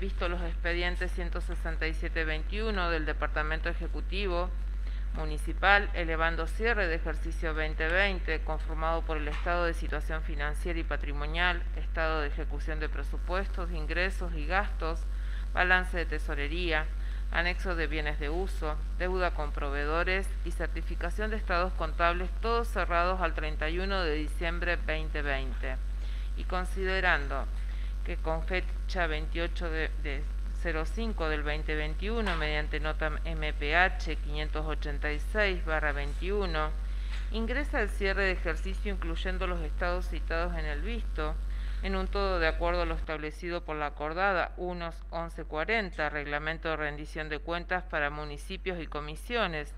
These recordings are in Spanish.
Visto los expedientes 167-21 del Departamento Ejecutivo Municipal, elevando cierre de ejercicio 2020, conformado por el estado de situación financiera y patrimonial, estado de ejecución de presupuestos, ingresos y gastos, balance de tesorería, anexo de bienes de uso, deuda con proveedores y certificación de estados contables, todos cerrados al 31 de diciembre 2020. Y considerando que con fecha 28 de, 05 del 2021, mediante nota MPH 586-21, ingresa el cierre de ejercicio incluyendo los estados citados en el visto, en un todo de acuerdo a lo establecido por la acordada 1140, Reglamento de Rendición de Cuentas para Municipios y Comisiones,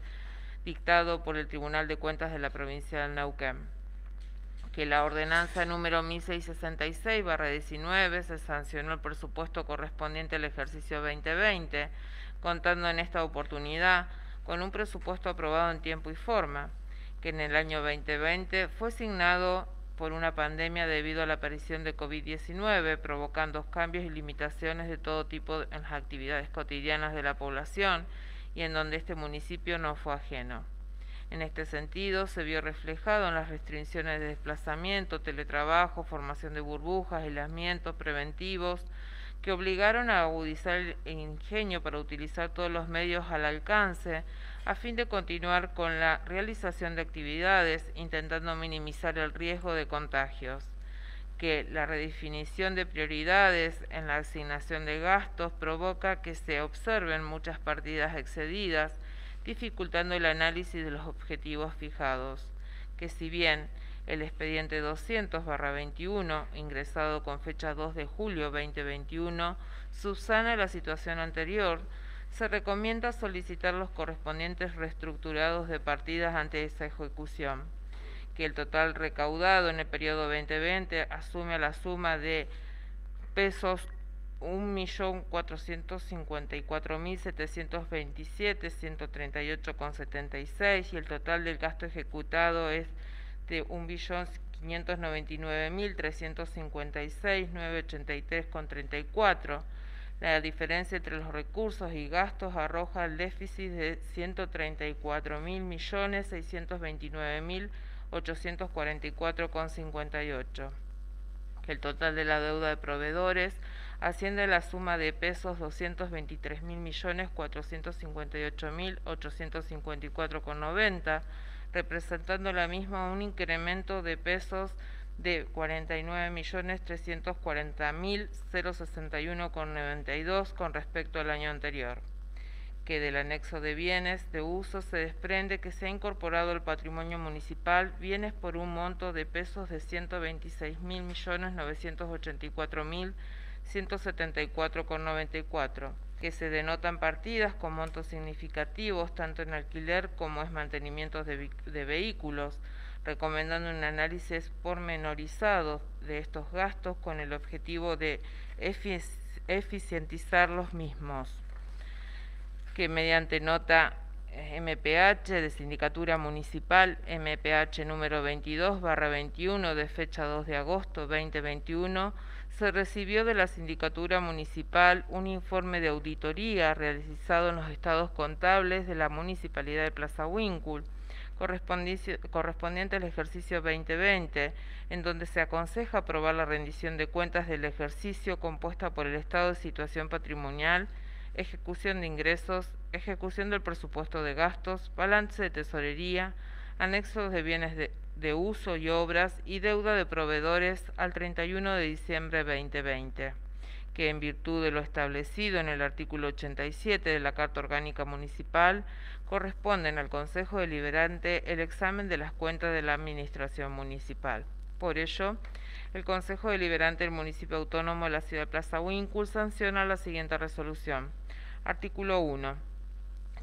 dictado por el Tribunal de Cuentas de la provincia del Neuquén que la ordenanza número 1666-19 se sancionó el presupuesto correspondiente al ejercicio 2020, contando en esta oportunidad con un presupuesto aprobado en tiempo y forma, que en el año 2020 fue asignado por una pandemia debido a la aparición de COVID-19, provocando cambios y limitaciones de todo tipo en las actividades cotidianas de la población y en donde este municipio no fue ajeno. En este sentido, se vio reflejado en las restricciones de desplazamiento, teletrabajo, formación de burbujas, aislamientos preventivos, que obligaron a agudizar el ingenio para utilizar todos los medios al alcance a fin de continuar con la realización de actividades, intentando minimizar el riesgo de contagios. Que la redefinición de prioridades en la asignación de gastos provoca que se observen muchas partidas excedidas, dificultando el análisis de los objetivos fijados, que si bien el expediente 200-21, ingresado con fecha 2 de julio 2021, subsana la situación anterior, se recomienda solicitar los correspondientes reestructurados de partidas ante esa ejecución, que el total recaudado en el periodo 2020 asume la suma de pesos 1.454.727.138,76 y el total del gasto ejecutado es de 1.599.356.983,34. La diferencia entre los recursos y gastos arroja el déficit de 134.629.844,58. El total de la deuda de proveedores asciende a la suma de pesos 223 mil millones 458 mil 854,90, representando la misma un incremento de pesos de 49 millones 340 mil 061,92 con respecto al año anterior que del anexo de bienes de uso se desprende que se ha incorporado al patrimonio municipal bienes por un monto de pesos de 126 mil millones 984 mil 174,94, que se denotan partidas con montos significativos tanto en alquiler como en mantenimientos de, vehículos, recomendando un análisis pormenorizado de estos gastos con el objetivo de eficientizar los mismos, que mediante nota MPH de Sindicatura Municipal MPH número 22 barra 21 de fecha 2 de agosto 2021 se recibió de la Sindicatura Municipal un informe de auditoría realizado en los estados contables de la Municipalidad de Plaza Wincul, correspondiente al ejercicio 2020, en donde se aconseja aprobar la rendición de cuentas del ejercicio compuesta por el estado de situación patrimonial, ejecución de ingresos, ejecución del presupuesto de gastos, balance de tesorería, anexos de bienes de, de uso y obras y deuda de proveedores al 31 de diciembre 2020, que en virtud de lo establecido en el artículo 87 de la Carta Orgánica Municipal, corresponden al Consejo Deliberante el examen de las cuentas de la Administración Municipal. Por ello, el Consejo Deliberante del Municipio Autónomo de la Ciudad de Plaza Huíncul sanciona la siguiente resolución. Artículo 1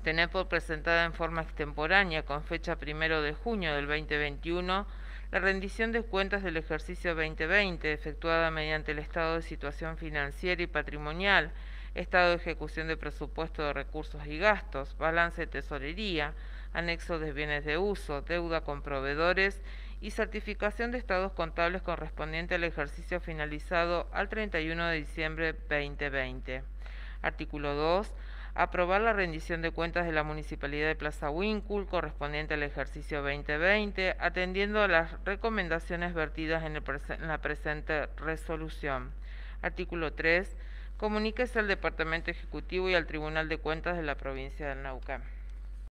tener por presentada en forma extemporánea con fecha primero de junio del 2021 la rendición de cuentas del ejercicio 2020 efectuada mediante el estado de situación financiera y patrimonial, estado de ejecución de presupuesto de recursos y gastos, balance de tesorería, anexo de bienes de uso, deuda con proveedores y certificación de estados contables correspondiente al ejercicio finalizado al 31 de diciembre 2020. Artículo 2. Aprobar la rendición de cuentas de la Municipalidad de Plaza Huíncul correspondiente al ejercicio 2020, atendiendo a las recomendaciones vertidas en, la presente resolución. Artículo 3. Comuníquese al Departamento Ejecutivo y al Tribunal de Cuentas de la provincia del Naucán.